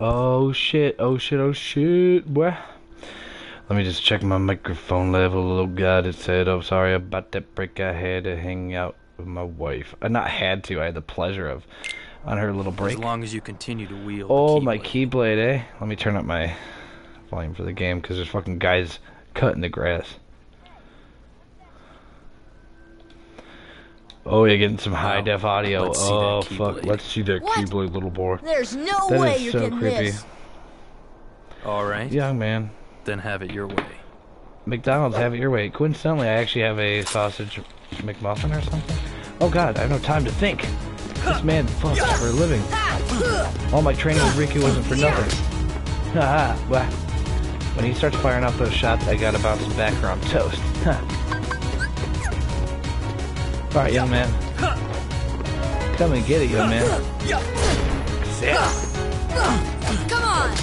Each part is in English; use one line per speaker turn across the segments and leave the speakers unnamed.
Oh shit, oh shit, oh shit, boy. Let me just check my microphone level. Oh god, it said, oh sorry about that break. I had to hang out with my wife. I not had to, I had the pleasure of on her little break.
As long as you continue to wield
Oh,
the
my
keyblade.
keyblade, eh? Let me turn up my volume for the game because there's fucking guys cutting the grass. Oh, you're getting some high def audio.
Let's see
oh, fuck.
keyblade.
Let's see that
What?
keyblade, little boy.
There's no
That
way
is
you're
so
getting
creepy.
this.
All right,
Young man.
then have it your way.
McDonald's, have it your way. Coincidentally, I actually have a sausage McMuffin or something. Oh god, I have no time to think. This man fucks for a living. All my training with Riku wasn't for nothing. Haha, wah. When he starts firing off those shots, I gotta bounce him back or I'm toast. Alright, young man. Come and get it, young man. Sit.
Come on.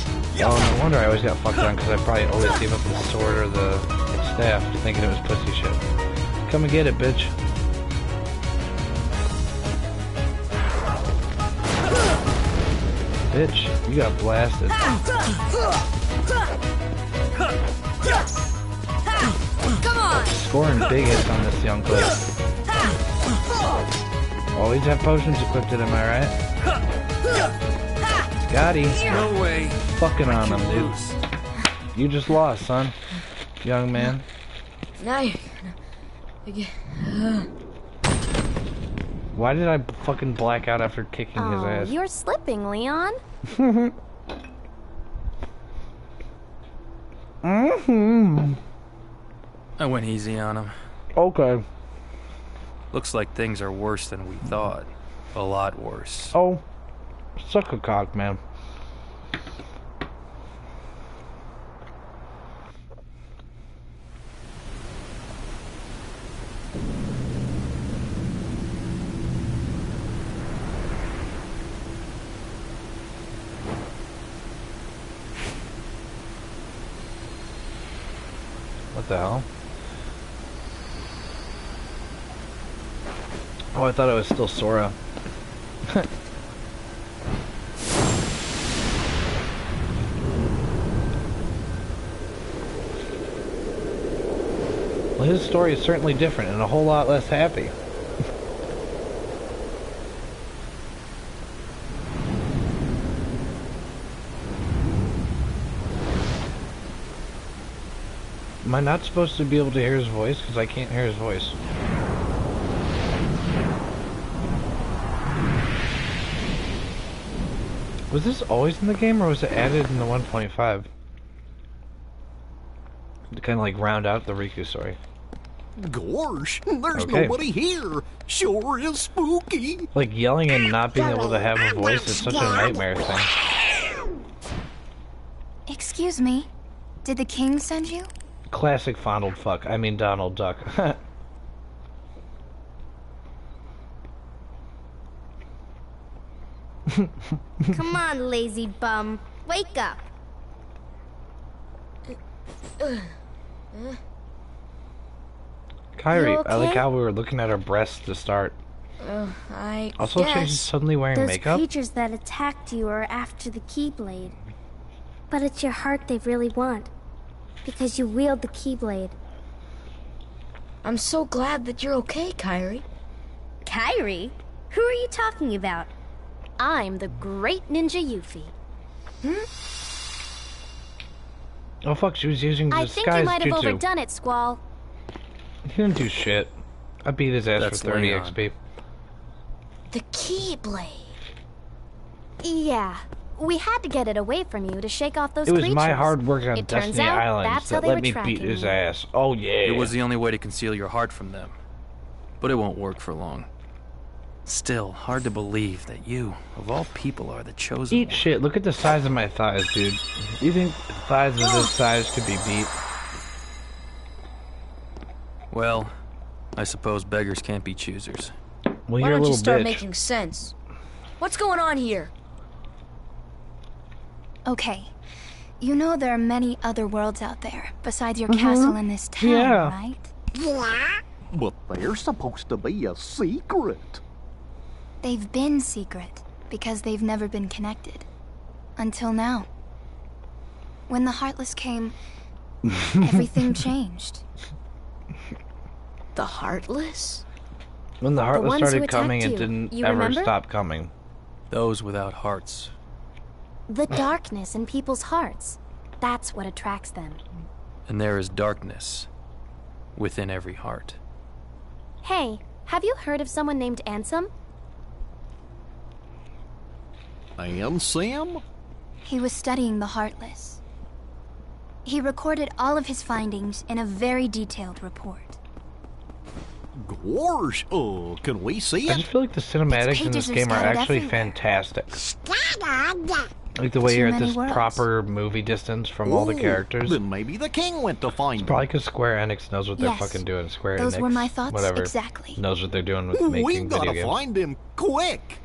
Oh, no wonder I always got fucked on because I probably always gave up the sword or the staff thinking it was pussy shit. Come and get it, bitch. Bitch, you got blasted.
Come on.
Scoring big hits on this young clip. Always have potions equipped, am I right? Got him.
No way.
Fucking on him,
You
dude.
lose.
You just lost, son. Young man.
Now you're gonna get.
Why did I fucking black out after kicking his
Oh,
ass?
you're slipping, Leon.
Mm-hmm.
I went easy on him.
Okay.
Looks like things are worse than we thought. A lot worse.
Oh, suck a cock, man. What the hell? Oh, I thought it was still Sora. Well, his story is certainly different and a whole lot less happy. Am I not supposed to be able to hear his voice? Because I can't hear his voice. Was this always in the game or was it added in the 1.5? To kind of like round out the Riku story.
Gosh, there's
Okay.
nobody here. Sure is spooky.
Like yelling and not being able to have a voice is such a nightmare thing.
Excuse me. Did the king send you?
Classic fondled fuck. I mean Donald Duck.
Come on, lazy bum. Wake up.
Kairi,
You
I like how we were looking at her breasts to start.
Uh, I
Also, she's
guess.
suddenly wearing
Those
makeup.
creatures that attacked you are after the Keyblade. But it's your heart they really want. Because you wield the Keyblade.
I'm so glad that you're okay, Kairi.
Kairi? Who are you talking about?
I'm the great ninja Yuffie. Hmm?
Oh fuck, she was using
I
disguise
think you might have overdone it, Squall.
He didn't do shit. I beat his ass
That's
for 30 XP.
The Keyblade.
Yeah. We had to get it away from you to shake off those
It was
creatures.
my hard work on
It turns
Destiny
out
Islands
that's how
that let me beat his ass. Oh yeah.
It was the only way to conceal your heart from them. But it won't work for long. Still, hard to believe that you, of all people, are the chosen
Eat
one.
shit. Look at the size of my thighs, dude. You think thighs of this size could be beat?
Well, I suppose beggars can't be choosers.
Well,
Why
you're
don't you start
bitch.
making sense? What's going on here?
Okay. You know there are many other worlds out there besides your uh-huh. castle and this town,
Yeah.
right?
But they're supposed to be a secret.
They've been secret because they've never been connected. Until now. When the Heartless came, everything changed.
The Heartless?
When the Heartless
ones who
started coming,
you,
it didn't
you
ever
remember?
stop coming.
Those without hearts.
The darkness in people's hearts. That's what attracts them.
And there is darkness within every heart.
Hey, have you heard of someone named Ansem?
Ansem?
He was studying the Heartless. He recorded all of his findings in a very detailed report.
Gosh, Oh, uh, can we see
I
it?
just feel like the cinematics in this game are actually
everywhere.
fantastic. Like the way
Too
you're at this
worlds.
proper movie distance from all the characters.
Then maybe the king went to find
Probably because Square Enix knows what they're
Yes.
fucking doing. Square
Those
Enix,
were my thoughts
whatever,
exactly.
knows what they're doing with
him. We
making video
gotta find him quick.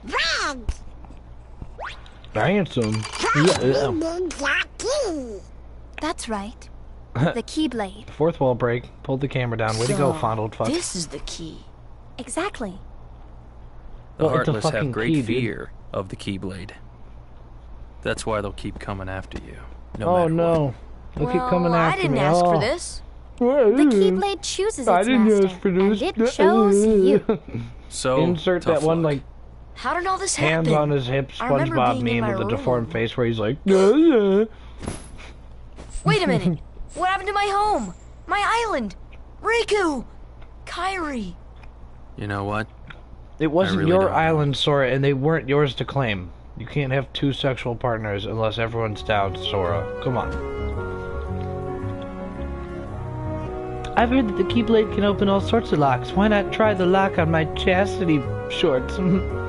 Ransom.
That's right. the Keyblade.
Fourth wall break. Pulled the camera down. Way to go,
So,
fondled fuck.
This is the key.
Exactly.
The
Oh, it's a
Heartless have great
key, dude.
fear of the Keyblade. That's why they'll keep coming after you. No
oh
matter
no. They'll keep coming after me.
I didn't
me.
ask
oh.
for this.
The Keyblade chooses its
I didn't
master,
ask for this.
and it chose you.
So
Insert
tough
that one like
How did all this
hands
happen?
on his
hips,
SpongeBob
being in
meme with the deformed face where he's like,
Wait a minute. what happened to my home? My island? Riku! Kairi!
You know what?
It wasn't
really
your
don't know.
island, Sora, and they weren't yours to claim. You can't have two sexual partners unless everyone's down, Sora. Come on. I've heard that the Keyblade can open all sorts of locks. Why not try the lock on my chastity shorts?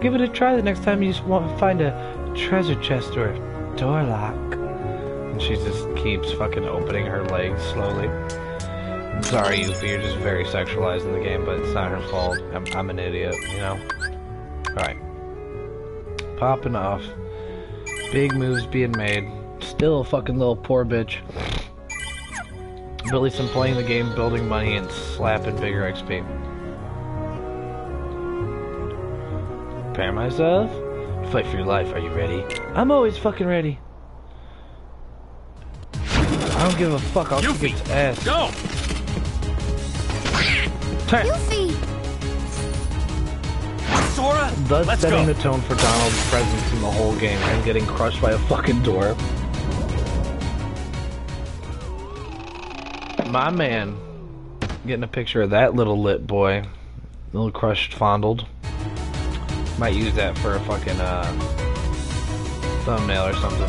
Give it a try the next time you just want to find a treasure chest or a door lock. And she just keeps fucking opening her legs slowly. I'm sorry, Yuffie, you're just very sexualized in the game, but it's not her fault. I'm, I'm an idiot, you know? Alright. Popping off. Big moves being made. Still a fucking little poor bitch. But at least I'm playing the game, building money, and slapping bigger XP. Prepare myself. Fight for your life. Are you ready? I'm always fucking ready. I don't give a fuck. I'll kick its ass.
Go!
Turn.
Yuffie!
Sora!
Thus
Let's
setting
go!
the tone for Donald's presence in the whole game and getting crushed by a fucking door. My man. Getting a picture of that little lit boy. Little crushed fondled. Might use that for a fucking uh thumbnail or something.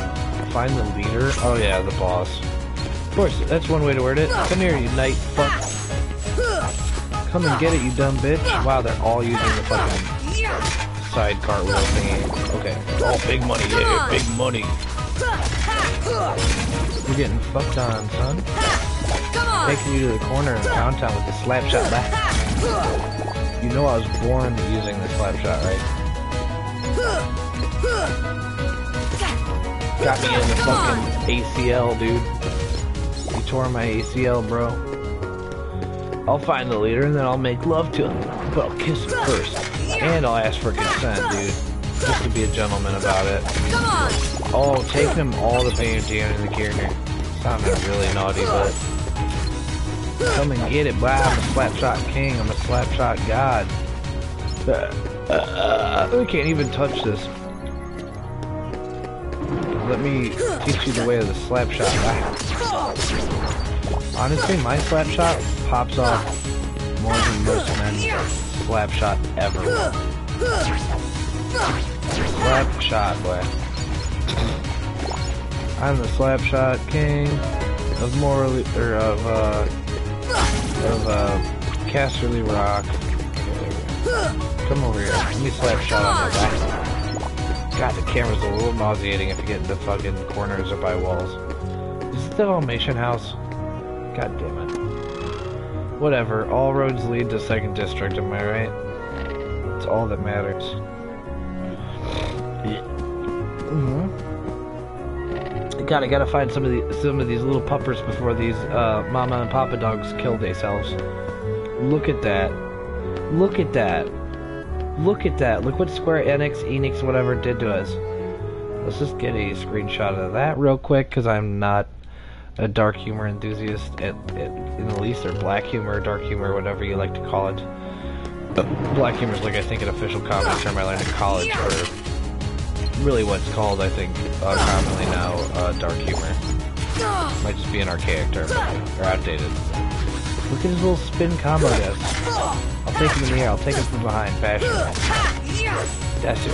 Find the leader? Oh yeah, the boss. Of course, that's one way to word it. Come here, you night fuck. Come and get it, you dumb bitch. Wow, they're all using the fucking side cartwheel thingy. Okay. Oh, big money, yeah, big money. You're getting fucked on, son. Taking you to the corner in Pound Town with the slap shot back. You know I was born using the slap shot, right? Got me in the fucking ACL, dude. You tore my ACL, bro. I'll find the leader and then I'll make love to him. But I'll kiss him first. And I'll ask for consent, dude. Just to be a gentleman about it. Oh, take him all the pain and in the here. Sounded really naughty, but. Come and get it, boy. I'm a slapshot king. I'm a slapshot god. Uh, I can't even touch this. Let me teach you the way of the slapshot. Honestly, my slapshot pops off more than most men's slapshot ever will. Slapshot, boy. I'm the slapshot king of Morley, or of, uh, of, uh, Casterly Rock. Come over here. Let me slapshot on your back. God, the camera's a little nauseating if you get into fucking corners or by walls. Is it the Dalmatian house? God damn it. Whatever, all roads lead to second district, am I right? It's all that matters. Mm -hmm. God, I gotta find some of the some of these little puppers before these uh, mama and papa dogs kill themselves. Look at that. Look at that. Look at that. Look what Square Enix, Enix, whatever did to us. Let's just get a screenshot of that real quick, because I'm not a dark humor enthusiast, at, at, in the least, or black humor, dark humor, whatever you like to call it. Black humor is like, I think, an official comedy term I learned in college, or really what's called, I think, uh, commonly now, uh, dark humor. Might just be an archaic term, or outdated. Look at his little spin combo guys. I'll take him in the air, I'll take him from behind, fashion. That's it.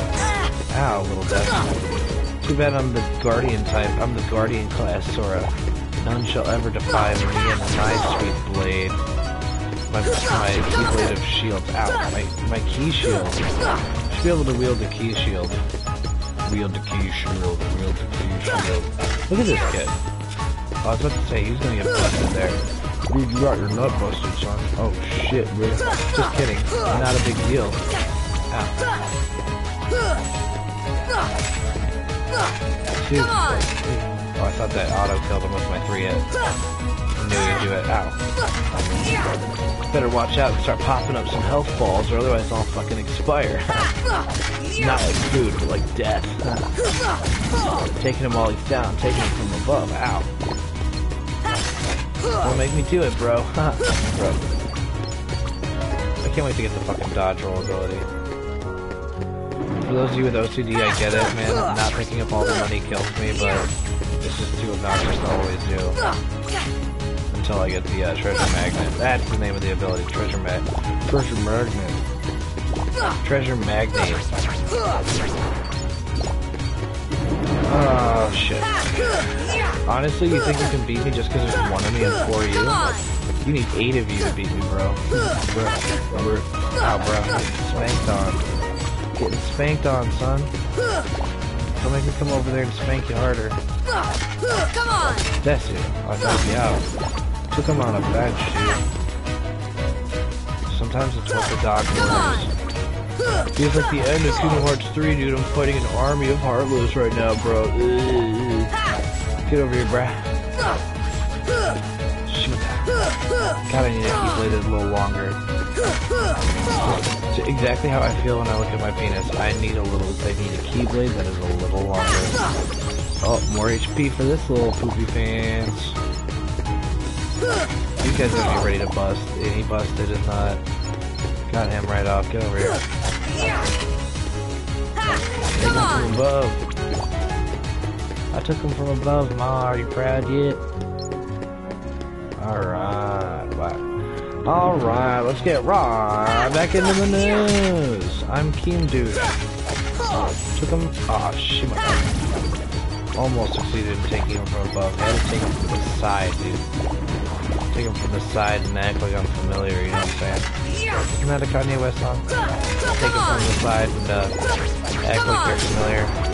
Ow, little death. Too bad I'm the guardian type. I'm the guardian class, Sora. Uh, none shall ever defy me and my sweet blade. My, my keyblade of shields. Ow, my, my key shield. Should be able to wield the key shield. Wield the key shield, wield the key shield. Look at this kid. Oh, I was about to say, he's gonna get busted there. Dude, you got your nut busted, son. Oh shit, really? Just kidding. Not a big deal. Ow. Dude. Oh, I thought that auto killed him with my three hit. I knew he'd do it. Ow. Um, better watch out and start popping up some health balls, or otherwise I'll fucking expire. Not like food, but like death. taking him while he's down, taking him from above. Ow. Don't make me do it, bro. bro. I can't wait to get the fucking dodge roll ability. For those of you with OCD, I get it, man. Not picking up all the money kills me, but it's just too obnoxious to always do. Until I get the uh, treasure magnet. That's the name of the ability, treasure mag. Treasure magnet. Treasure magnet. Oh shit. Honestly, you think you can beat me just because there's one of me and four of you? You need eight of you to beat me, bro. bro. bro. Ow, bro. Spanked on. Getting spanked on, son. Don't make me come over there and spank you harder.
Come on!
That's it. I knocked you out. Took him on a bad shoot. Sometimes it's what the dog orders. Feels like the end of Kingdom Hearts 3, dude. I'm fighting an army of Heartless right now, bro. Get over here, bruh. Shoot. God, I need to keep it a little longer. Exactly how I feel when I look at my penis. I need a little, I need a keyblade that is a little longer. Oh, more HP for this little poopy pants. You guys are gonna be ready to bust. And he busted and not. Got him right off. Get over here. Him from above. I took him from above, Ma. Are you proud yet? Alright, bye. Alright, let's get right back into the news. I'm Keen Dude. Took him. Aw, oh, shit. Almost succeeded in taking him from above. I had to take him from the side, dude. Take him from the side and act like I'm familiar, you know what I'm saying? Isn't that a Kanye West song? Take him from the side and uh, act like you're familiar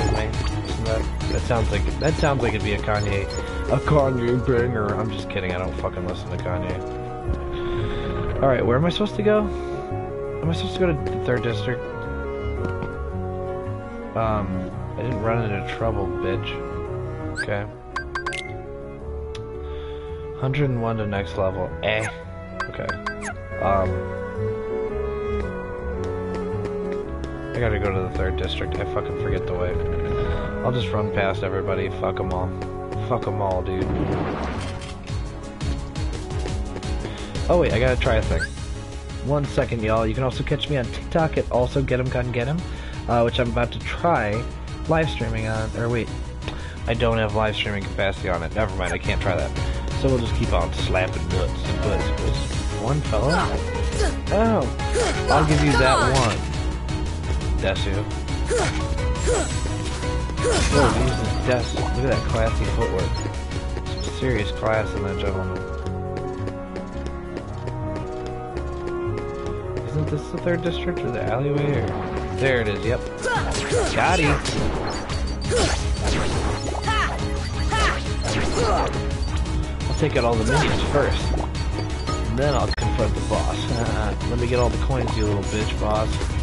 that, sounds like that sounds like it'd be a Kanye, a Kanye banger. I'm just kidding. I don't fucking listen to Kanye. All right, where am I supposed to go? Am I supposed to go to the third district? Um, I didn't run into trouble, bitch. Okay. 101 to next level. Eh. Okay. Um. I gotta go to the third district. I fucking forget the way. I'll just run past everybody. Fuck them all. Fuck them all, dude. Oh wait, I gotta try a thing. One second, y'all. You can also catch me on TikTok at also get him gun get him, uh, which I'm about to try live streaming on. Or wait, I don't have live streaming capacity on it. Never mind, I can't try that. So we'll just keep on slapping nuts. But one fella. Oh, I'll give you that one. Desu. Oh, Jesus, Des. Look at that classy footwork. Some serious class in that gentleman. Isn't this the third district or the alleyway? Or... There it is, yep. Got him. I'll take out all the minions first. And then I'll confront the boss. Let me get all the coins, you little bitch, boss.